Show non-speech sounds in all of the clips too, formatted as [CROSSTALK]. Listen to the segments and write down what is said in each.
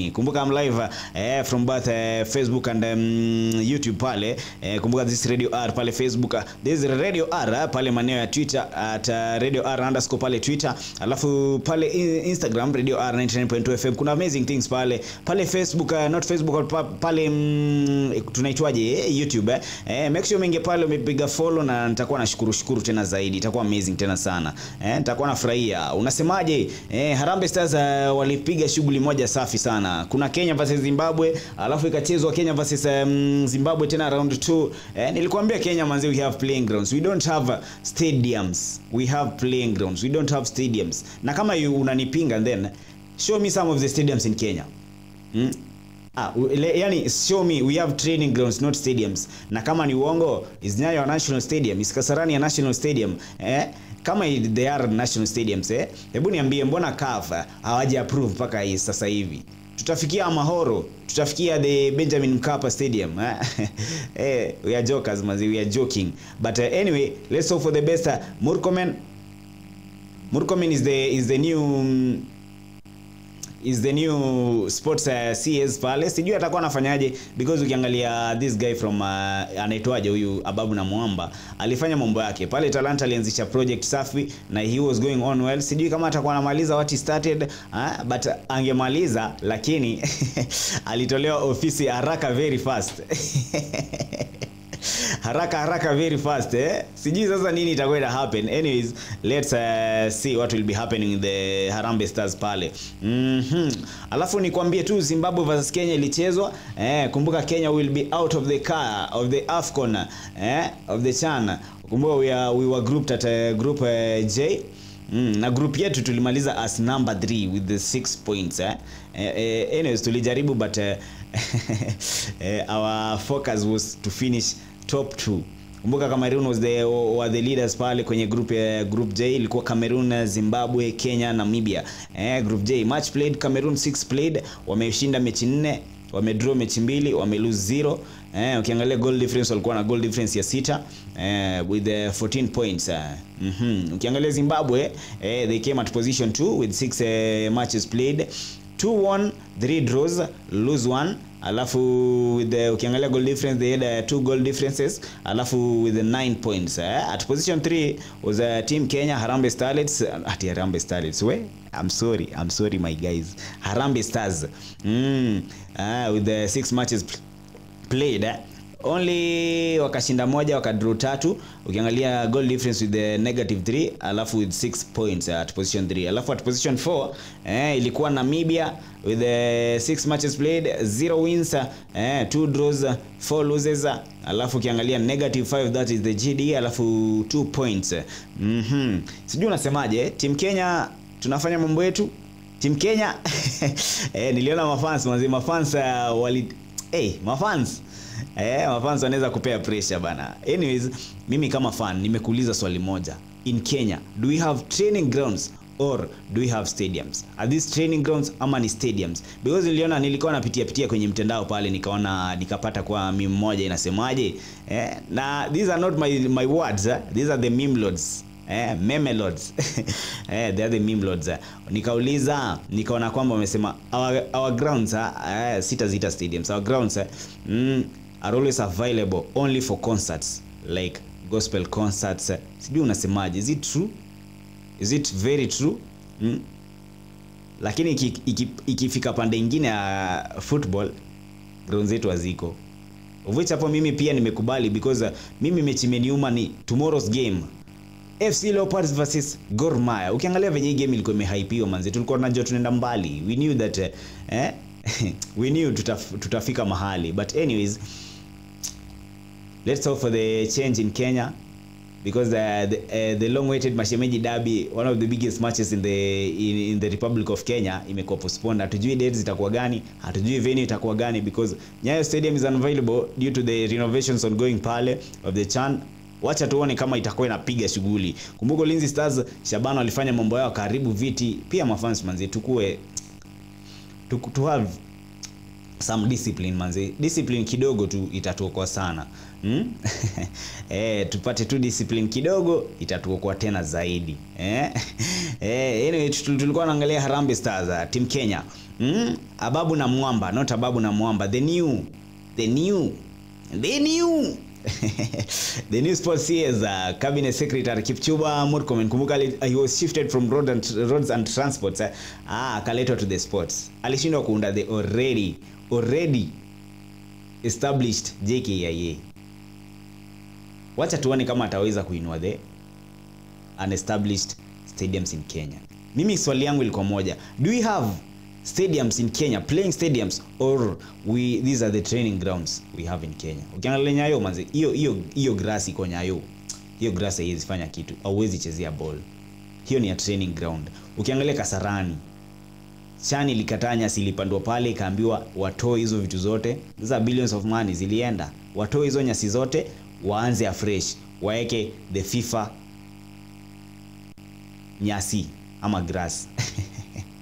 Kumbuka I'm live eh, from both eh, Facebook and um, YouTube pale eh, kumbuka this Radio R pale Facebook this Radio R uh, pale maneno ya Twitter at uh, Radio R underscore pale Twitter, alafu pale Instagram Radio R 99.2 FM. Kuna amazing things pale pale Facebook uh, not Facebook pa, pale mm, tunaitwaje eh, YouTube eh. Eh, make sure umeingia pale umepiga follow, na nitakuwa nashukuru shukuru tena zaidi, itakuwa amazing tena sana eh, nitakuwa nafurahia. Unasemaje eh, Harambee Stars uh, walipiga shughuli moja safi sana. Kuna Kenya versus Zimbabwe, alafu ikachezwa Kenya versus um, Zimbabwe tena round 2. Eh, nilikwambia Kenya manzi, we have playing grounds. We don't have uh, stadiums. We have playing grounds. We don't have stadiums. Na kama yu unanipinga then show me some of the stadiums in Kenya. Hmm? Ah, le- yani show me we have training grounds not stadiums. Na kama ni uongo is Nyayo national stadium, is Kasarani national stadium. Eh? Kama they are national stadiums eh? Hebu niambie mbona CAF hawaja approve mpaka sasa hivi? Tutafikia Mahoro, tutafikia the Benjamin Mkapa Stadium. [LAUGHS] eh? we are jokers mazi, we are joking. But uh, anyway, let's hope for the best. Uh, Murkomen Murkomen is the is the new mm, is the new sports uh, CS pale, sijui atakuwa anafanyaje because ukiangalia this guy from uh, anaitwaje huyu Ababu na Mwamba alifanya mambo yake. Pale Talanta, alianzisha project safi na he was going on well. Sijui kama atakuwa anamaliza what he started uh, but angemaliza, lakini [LAUGHS] alitolewa ofisi haraka very fast [LAUGHS] [LAUGHS] haraka haraka very fast eh? sijui sasa nini itakuwa ina happen. Anyways let's uh, see what will be happening in the Harambee Stars pale. Mm-hmm. alafu nikwambie tu Zimbabwe versus Kenya ilichezwa eh, kumbuka Kenya will be out of the car of the AFCON eh, of the CHAN. Kumbuka we, are, we were grouped at uh, group uh, J Mm, na group yetu tulimaliza as number 3 with the 6 points eh? Eh, eh, anyways tulijaribu but eh, [LAUGHS] eh, our focus was to finish top 2 kumbuka Cameroon was the, were the leaders pale kwenye group ya group J ilikuwa Cameroon, Zimbabwe, Kenya, Namibia. Eh, group J match played Cameroon 6 played, wameshinda mechi nne, wamedraw mechi mbili, wamelose zero. Eh, ukiangalia goal difference walikuwa na goal difference ya sita eh, with the 14 points. Eh. Mhm. Ukiangalia Zimbabwe eh, they came at position 2 with 6 eh, matches played 2 won 3 draws lose 1 alafu with the ukiangalia goal difference they had uh, two goal differences alafu with the nine points eh? at position 3 was a uh, team Kenya Harambee Starlets ati Harambee Starlets we I'm sorry I'm sorry my guys Harambee Stars mm, uh, with the six matches pl- played eh? Only wakashinda moja wakadraw tatu. Ukiangalia goal difference with the negative 3 alafu with 6 points at position 3 alafu at position 4 eh, ilikuwa namibia with the 6 matches played 0 wins eh, 2 draws 4 loses alafu ukiangalia negative 5 that is the gd alafu 2 points. Mm-hmm. sijui unasemaje team kenya tunafanya mambo yetu? Team kenya? [LAUGHS] Eh, niliona mafans mazi mafans uh, wali hey, mafans Eh, mafans wanaweza kupea pressure bana. Anyways, mimi kama fan nimekuuliza swali moja. In Kenya, do we have training grounds or do we have stadiums? Are these training grounds ama ni stadiums? Because niliona nilikuwa napitia pitia kwenye mtandao pale nikaona nikapata kwa meme moja inasemaje? Eh, na these are not my my words, eh? these are the meme lords. Eh, meme lords. [LAUGHS] eh, they are the meme lords. eh. Nikauliza, nikaona kwamba wamesema our, our grounds eh, sitazita stadiums. Our grounds eh, mm, are always available only for concerts like gospel concerts. eh. Sijui unasemaje? Is it true? Is it very true? Mm? Lakini ikifika iki- iki- pande ingine ya football ground zetu haziko. Of hapo mimi pia nimekubali because uh, mimi mechi imeniuma ni tomorrow's game FC Leopards versus Gor Mahia. Ukiangalia venye game ilikuwa imehypiwa manzi, tulikuwa tunajua tunaenda mbali. We knew that eh, [LAUGHS] we knew tutaf, tutafika mahali. But anyways, let's hope for the change in Kenya because uh, the, uh, the long awaited Mashemeji Derby one of the biggest matches in the in, in the Republic of Kenya imekuwa postponed. Hatujui dates zitakuwa gani, hatujui venue itakuwa gani because Nyayo Stadium is unavailable due to the renovations ongoing pale of the Chan wacha tuone kama itakuwa inapiga shughuli. Kumbuka Ulinzi Stars Shabana walifanya mambo yao karibu viti, pia mafans manzi, tukue to, to have some discipline manzi, discipline kidogo tu itatuokoa sana hmm? [LAUGHS] eh, tupate tu discipline kidogo itatuokoa tena zaidi eh? [LAUGHS] eh, anyway, tulikuwa naangalia Harambee Stars uh, team Kenya hmm? Ababu na Mwamba, not Ababu na Mwamba, the new, the new, the new [LAUGHS] the new sports CS uh, cabinet secretary Kipchumba Murkomen kumbuka uh, he was shifted from road and, roads and transports uh, ah to the sports. Alishindwa kuunda the already already established JKIA wacha tuone kama ataweza kuinua the unestablished stadiums in Kenya. Mimi swali yangu ilikuwa moja. Do we have stadiums in Kenya playing stadiums or we these are the training grounds we have in Kenya. Ukiangalia Nyayo manzi hiyo hiyo hiyo grass iko Nyayo. Hiyo grass haiwezi fanya kitu hauwezi chezea ball. Hiyo ni ya training ground. Ukiangalia Kasarani Chani ilikataa nyasi ilipandwa pale ikaambiwa watoe hizo vitu zote. Za billions of money zilienda. Watoe hizo nyasi zote waanze afresh waeke the FIFA nyasi ama grass [LAUGHS]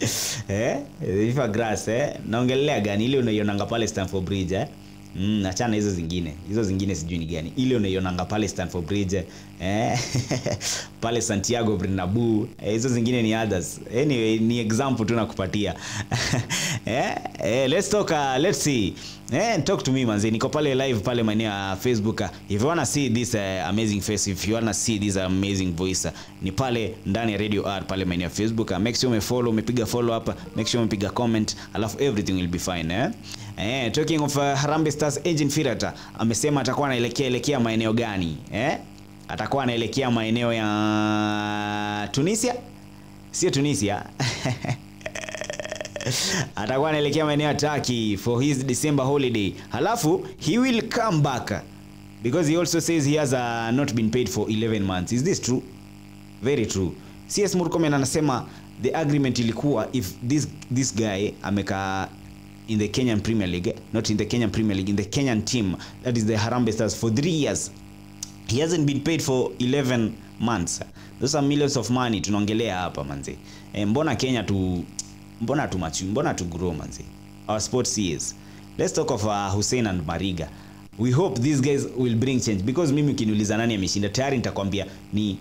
[LAUGHS] eh? FIFA grass eh? Naongelea gani? Ile unaionanga pale Stamford Bridge eh? Mm, achana hizo zingine. Hizo zingine sijui ni gani. Ile unaionanga pale Stamford Bridge eh? [LAUGHS] Pale Santiago Bernabeu. Eh, hizo zingine ni others. Anyway ni example tu nakupatia [LAUGHS] eh, eh let's talk uh, let's see. Eh talk to me manzi niko pale live pale maeneo ya Facebook. Uh, if you wanna see this uh, amazing face if you wanna see this amazing voice uh, ni pale ndani ya Radio R pale maeneo ya Facebook. Uh, make sure umefollow umepiga follow up make sure umepiga comment alafu everything will be fine eh? Eh, talking of uh, Harambee Stars agent Firata amesema atakuwa anaelekea elekea maeneo gani eh? Atakuwa anaelekea maeneo ya Tunisia, sio Tunisia [LAUGHS] [LAUGHS] atakuwa anaelekea maeneo ya Turkey for his December holiday, halafu he will come back because he also says he has uh, not been paid for 11 months. Is this true? Very true. CS Murkomen anasema the agreement ilikuwa if this this guy amekaa in the Kenyan Premier League, not in the Kenyan Premier League, in the Kenyan team, that is the Harambee Stars for three years. He hasn't been paid for 11 months. Those are millions of money tunaongelea hapa manzi. E, mbona Kenya tu mbona tu machu, mbona tu grow manzi. Our sports is. Let's talk of uh, Hussein and Mariga. We hope these guys will bring change because mimi ukiniuliza nani ameshinda tayari nitakwambia ni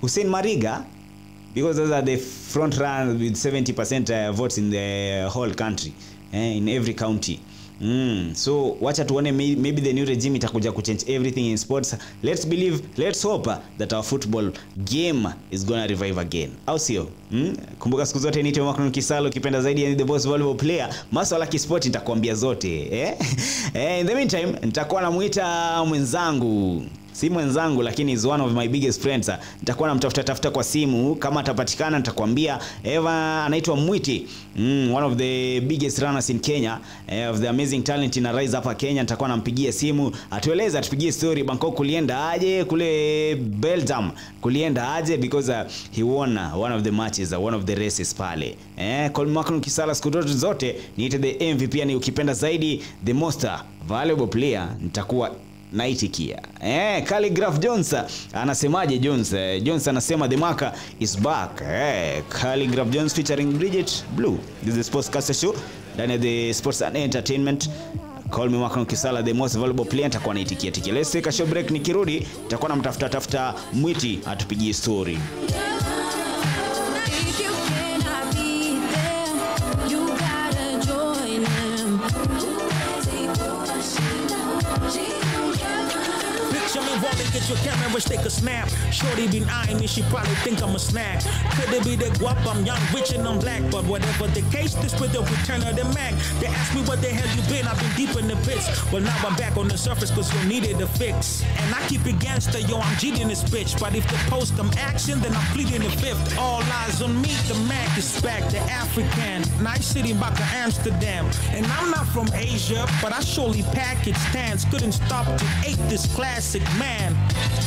Hussein Mariga because those are the front run with 70% uh, votes in the whole country eh, in every county Mm, so wacha tuone maybe the new regime itakuja kuchange everything in sports. Let's believe let's hope that our football game is gonna revive again. Au sio? Mm? kumbuka siku zote niite Macron Kisalo ukipenda zaidi yani the boss volleyball player. Maswala kisport nitakwambia zote eh? [LAUGHS] eh, in the meantime nitakuwa namuita mwenzangu si mwenzangu lakini is one of my biggest friends nitakuwa namtafuta tafuta kwa simu. Kama atapatikana nitakwambia. Eva anaitwa mwiti. Mm, one of the biggest runners in kenya. Eh, of the amazing talent in rise hapa kenya. Nitakuwa nampigia simu. Atueleze atupigie story. Bangkok kulienda aje? Kule belgium. Kulienda aje? Because uh, he won uh, one of the matches uh, one of the races pale. Eh, Colin Macron kisala siku zote zote niite the mvp ni ukipenda zaidi the most uh, valuable player nitakuwa naitikia. Eh, Calligraph Jones anasemaje Jones eh, Jones anasema the Maka is back. Eh, Calligraph Jones featuring Bridget Blue. This is Sports Sportscaster show. Ndani ya the Sports and Entertainment. Call me Macron Kisala the most valuable player. Nitakuwa naitikia tikia let's take a show break nikirudi nitakuwa namtafuta tafuta mwiti atupigie story get your camera, they could snap. Shorty been eyeing me, she probably think I'm a snack. Could it be the guap? I'm young, rich, and I'm black. But whatever the case, this with the return of the Mac. They ask me what the hell you been, I've been deep in the pits. Well, now I'm back on the surface, cause you needed a fix. And I keep it gangster, yo, I'm cheating this bitch. But if the post come action, then I'm pleading the fifth. All eyes on me, the Mac is back, the African. Nice city, back to Amsterdam. And I'm not from Asia, but I surely package stands. Couldn't stop to ape this classic man.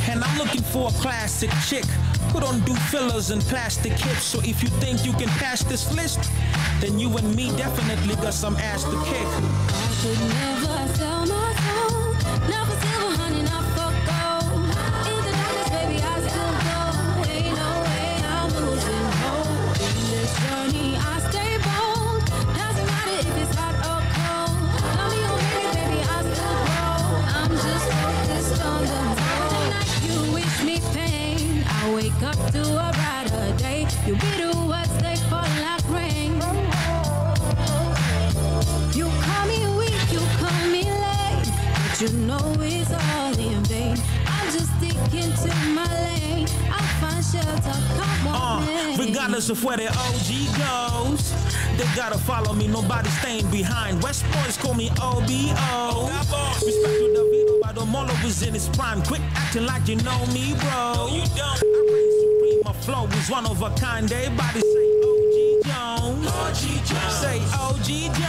And I'm looking for a classic chick who don't do fillers and plastic hips. So if you think you can pass this list, then you and me definitely got some ass to kick. up to a brighter day. You be the words they fall like rain. You call me weak, you call me late, but you know it's all in vain. I'm just sticking to my lane. I find shelter, come on. Uh, regardless of where the OG goes, they gotta follow me. Nobody staying behind. West boys call me OBO. Respect to the but the Molo was in his prime. Quit acting like you know me, bro. No, you don't flow is one of a kind. Everybody say OG Jones. OG Jones. Say OG Jones.